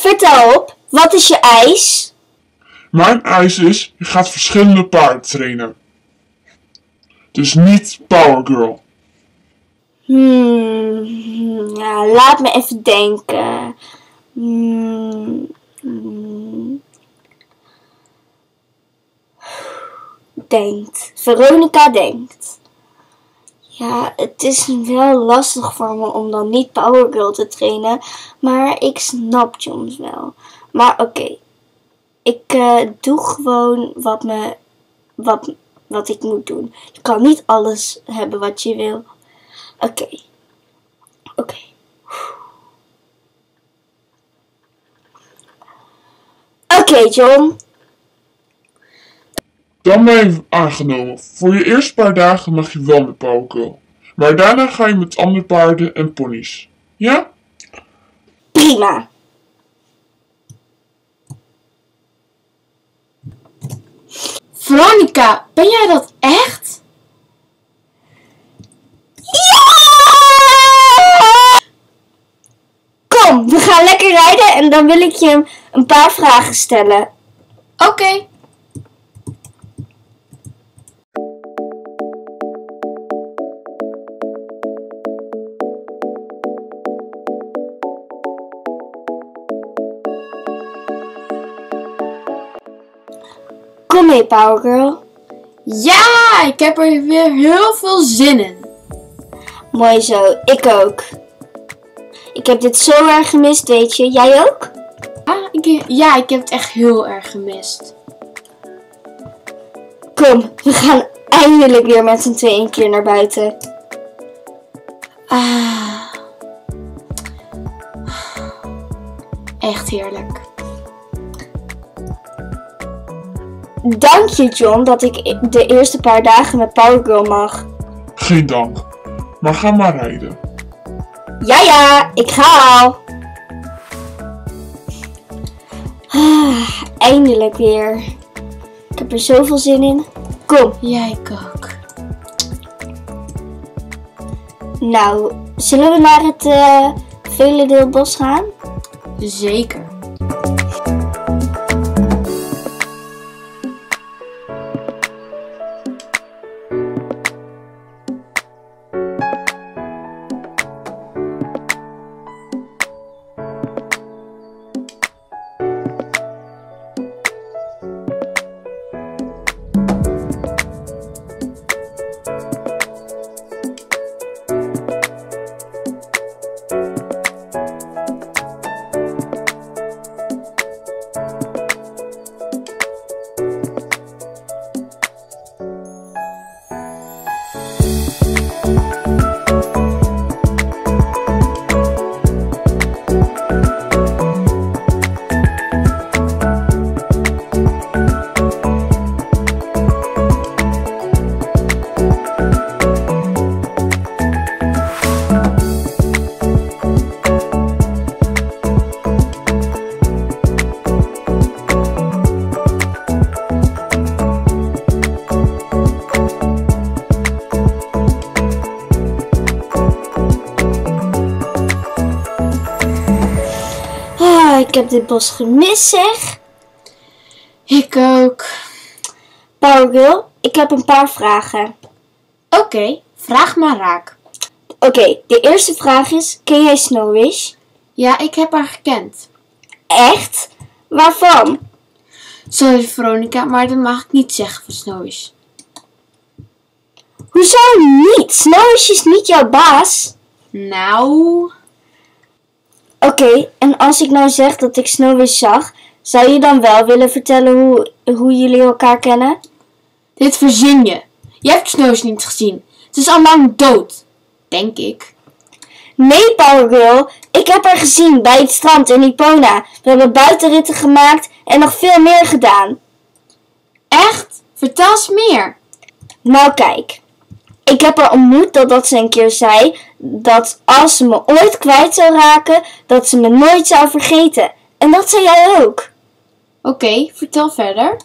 Vertel op, wat is je eis? Mijn eis is, je gaat verschillende paarden trainen. Dus niet Power Girl. Hmm, ja, laat me even denken. Hmm, hmm. Denkt. Veronica denkt. Ja, het is wel lastig voor me om dan niet Power Girl te trainen. Maar ik snap Jones wel. Maar oké. Ik eh, doe gewoon wat, me, wat, wat ik moet doen. Je kan niet alles hebben wat je wil. Oké. Oké. Oké, John. Dan ben je aangenomen. Voor je eerste paar dagen mag je wel met Girl. Maar daarna ga je met andere paarden en ponies. Ja? Prima. Veronica, ben jij dat echt? Kom, we gaan lekker rijden en dan wil ik je een paar vragen stellen. Oké. Power Girl. Ja, ik heb er weer heel veel zin in. Mooi zo, ik ook. Ik heb dit zo erg gemist, weet je. Jij ook? Ah, ik, ja, ik heb het echt heel erg gemist. Kom, we gaan eindelijk weer met z'n tweeën een keer naar buiten. Ah. Echt heerlijk. Dank je, John, dat ik de eerste paar dagen met Power Girl mag. Geen dank. Maar ga maar rijden. Ja, ja, ik ga al. Ah, eindelijk weer. Ik heb er zoveel zin in. Kom, Ja, ik ook. nou, zullen we naar het eh Velendeelbos gaan? Zeker. Ik heb dit bos gemist, zeg. Ik ook. Power Girl, ik heb een paar vragen. Oké, vraag maar raak. Oké, de eerste vraag is, ken jij Snowwish? Ja, ik heb haar gekend. Echt? Waarvan? Sorry Veronica, maar dat mag ik niet zeggen van Snowish. Hoezo niet? Snowwish is niet jouw baas. Nou, Oké, en als ik nou zeg dat ik Snowwish zag, zou je dan wel willen vertellen hoe, hoe jullie elkaar kennen? dit verzin je. Je hebt Snowish niet gezien. Het is al lang dood. Denk ik. Nee, Power Girl, ik heb haar gezien bij het strand in Ipona. We hebben buitenritten gemaakt en nog veel meer gedaan. Echt? Vertel eens meer. Nou kijk, ik heb haar ontmoet totdat ze een keer zei dat als ze me ooit kwijt zou raken, dat ze me nooit zou vergeten. En dat zei jij ook. Oké, vertel verder.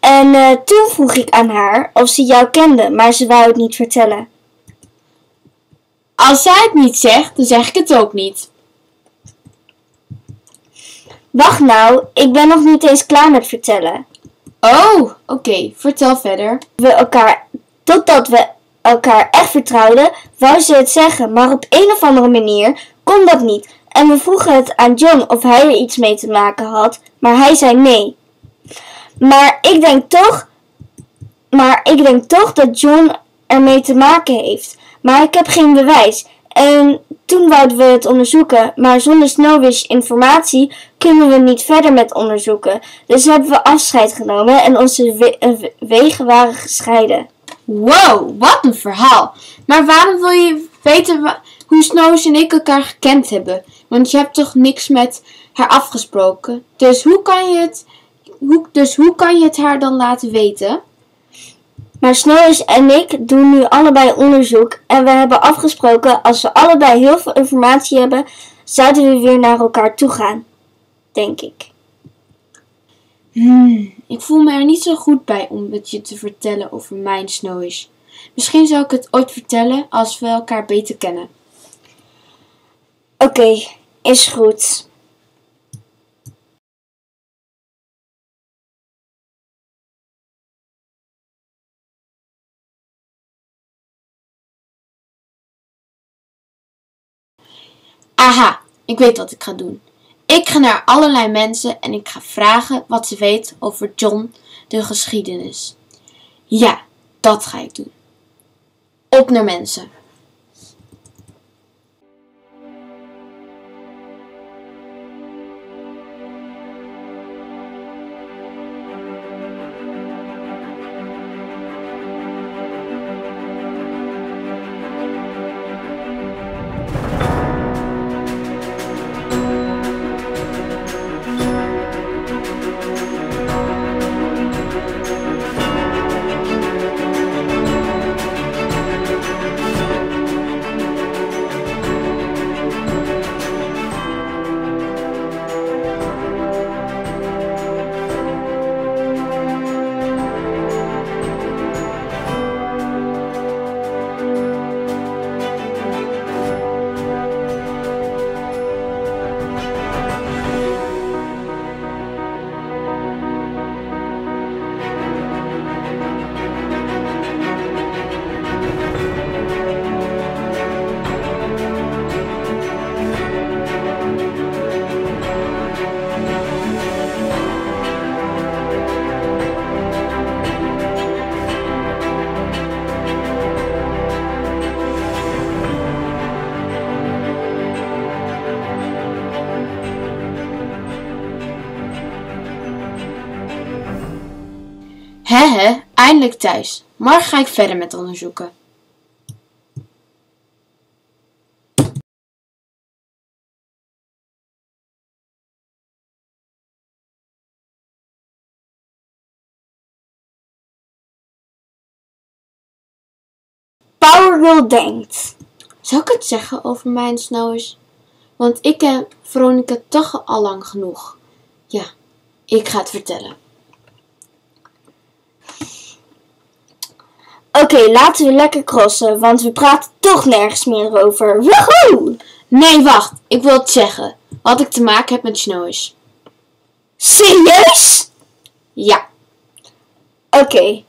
En eh, toen vroeg ik aan haar of ze jou kende, maar ze wou het niet vertellen. Als zij het niet zegt, dan zeg ik het ook niet. Wacht nou, ik ben nog niet eens klaar met vertellen. Oh, oké. Vertel verder. We elkaar, totdat we elkaar echt vertrouwden, wou ze het zeggen, maar op een of andere manier kon dat niet. En we vroegen het aan John of hij er iets mee te maken had, maar hij zei nee. Maar ik denk toch, maar ik denk toch dat John ermee te maken heeft. Maar ik heb geen bewijs. En toen wouden we het onderzoeken, maar zonder Snowwish informatie kunnen we niet verder met onderzoeken. Dus hebben we afscheid genomen en onze we- we- wegen waren gescheiden. Wow, wat een verhaal. Maar waarom wil je weten hoe Snows en ik elkaar gekend hebben? Want je hebt toch niks met haar afgesproken? Dus hoe kan je het, hoe, dus hoe kan je het haar dan laten weten? Maar Snowwish en ik doen nu allebei onderzoek en we hebben afgesproken als we allebei heel veel informatie hebben, zouden we weer naar elkaar toe gaan. Denk ik. Hmm, ik voel me er niet zo goed bij om het je te vertellen over mijn Snowish. Misschien zou ik het ooit vertellen als we elkaar beter kennen. Oké, is goed. Aha, ik weet wat ik ga doen. Ik ga naar allerlei mensen en ik ga vragen wat ze weten over John, de geschiedenis. Ja, dat ga ik doen. Op naar mensen. Hè hè, eindelijk thuis. Morgen ga ik verder met onderzoeken. Power Girl denkt. Zou ik het zeggen over mijn Snowish? Want ik ken Veronica toch al lang genoeg. Ja, ik ga het vertellen. Oké, laten we lekker crossen, want we praten toch nergens meer over. Woehoe! Nee, wacht. Ik wil het zeggen. Wat ik te maken heb met Snowish. Serieus? Ja, Oké,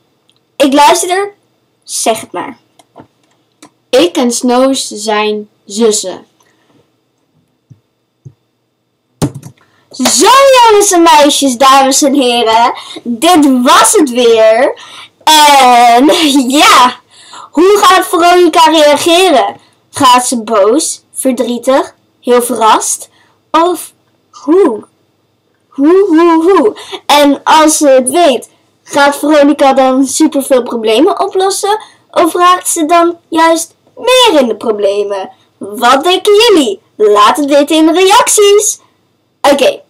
ik luister. Zeg het maar. ik en Snowish zijn zussen. Zo jongens en meisjes, dames en heren. Dit was het weer. En ja, hoe gaat Veronica reageren? Gaat ze boos, verdrietig, heel verrast? Of hoe? Hoe, hoe, hoe? En als ze het weet, gaat Veronica dan superveel problemen oplossen? Of raakt ze dan juist meer in de problemen? Wat denken jullie? Laat het weten in de reacties. Oké.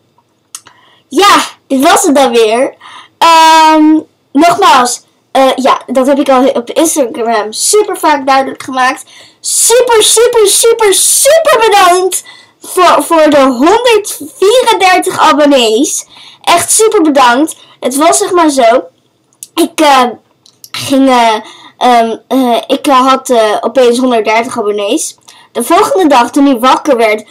Ja, dit was het dan weer. Ehm, nogmaals, eh, ja, dat heb ik al op Instagram super vaak duidelijk gemaakt. Super, super, super, super bedankt voor, voor de 134 abonnees. Echt super bedankt. Het was zeg maar zo. Ik eh, ging. eh, ehm, eh, ik had opeens 130 abonnees. De volgende dag, toen ik wakker werd,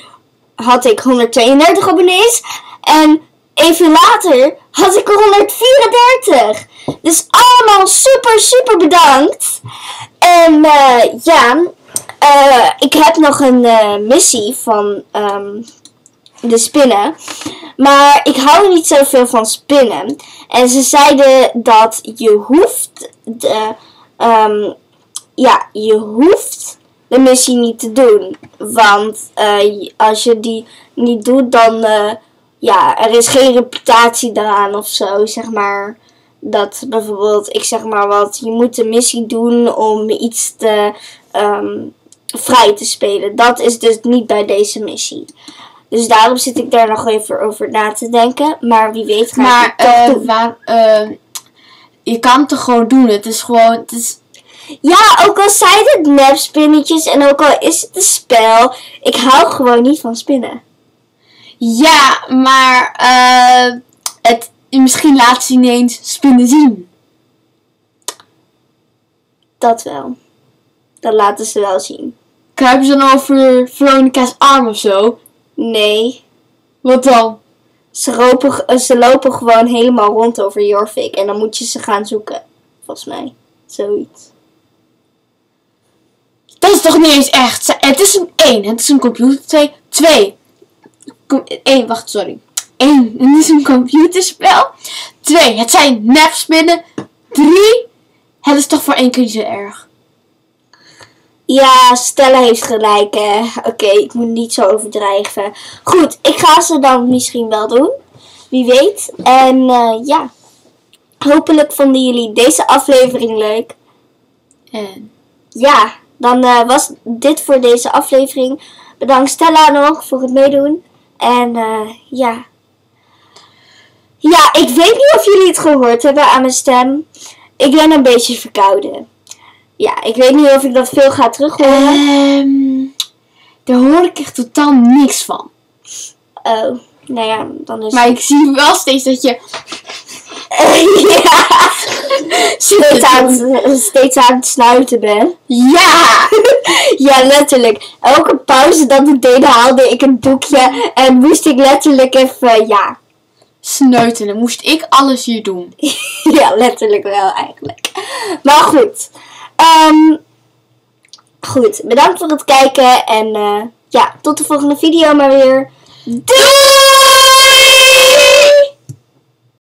had ik 132 abonnees. En even later had ik er 134. Dus allemaal super, super bedankt. En eh, ja, eh, ik heb nog een eh, missie van ehm, de spinnen. Maar ik hou niet zoveel van spinnen. En ze zeiden dat je hoeft de, ehm, ja, je hoeft de missie niet te doen. Want als je die niet doet, dan ja, er is geen reputatie daaraan of zo, zeg maar. Dat bijvoorbeeld, ik zeg maar wat, je moet de missie doen om iets te ehm, vrij te spelen. Dat is dus niet bij deze missie. Dus daarom zit ik daar nog even over na te denken. Maar wie weet ga Maar ik het toch eh, doen. waar, eh, je kan het toch gewoon doen. Het is gewoon, het is, Ja, ook al zijn het nepspinnetjes en ook al is het een spel. Ik hou gewoon niet van spinnen. Ja, maar eh, het, misschien laat ze ineens spinnen zien. Dat wel. Dat laten ze wel zien. Kruipen ze dan over Veronica's arm of zo? Nee. Wat dan? Ze lopen, eh, ze lopen gewoon helemaal rond over Jorvik. En dan moet je ze gaan zoeken. Volgens mij. Zoiets. Dat is toch niet eens echt? Het is een 1. Het is een computer. 2. 2. 1. Wacht, sorry. 1. Het is een computerspel. 2. Het zijn nepspinnen. 3. Het is toch voor één keer zo erg. Ja, Stella heeft gelijk. hè. Oké, ik moet niet zo overdrijven. Goed, ik ga ze dan misschien wel doen. Wie weet. En eh, ja. Hopelijk vonden jullie deze aflevering leuk. En Ja, dan eh, was dit voor deze aflevering. Bedankt Stella nog voor het meedoen. En eh, ja. Ja, ik weet niet of jullie het gehoord hebben aan mijn stem. Ik ben een beetje verkouden. Ja, ik weet niet of ik dat veel ga terug horen. Ehm, daar hoor ik echt totaal niks van. Oh, nou ja, dan is Maar ik zie wel steeds dat je ja, steeds, aan, het- steeds aan het snuiten ben. Ja! Ja, letterlijk. Elke pauze dat we deden haalde ik een boekje en moest ik letterlijk even, ja, Sneutelen. Moest ik alles hier doen. ja, letterlijk wel eigenlijk. Maar goed. Ehm, goed, bedankt voor het kijken en eh, ja, tot de volgende video maar weer. Doei!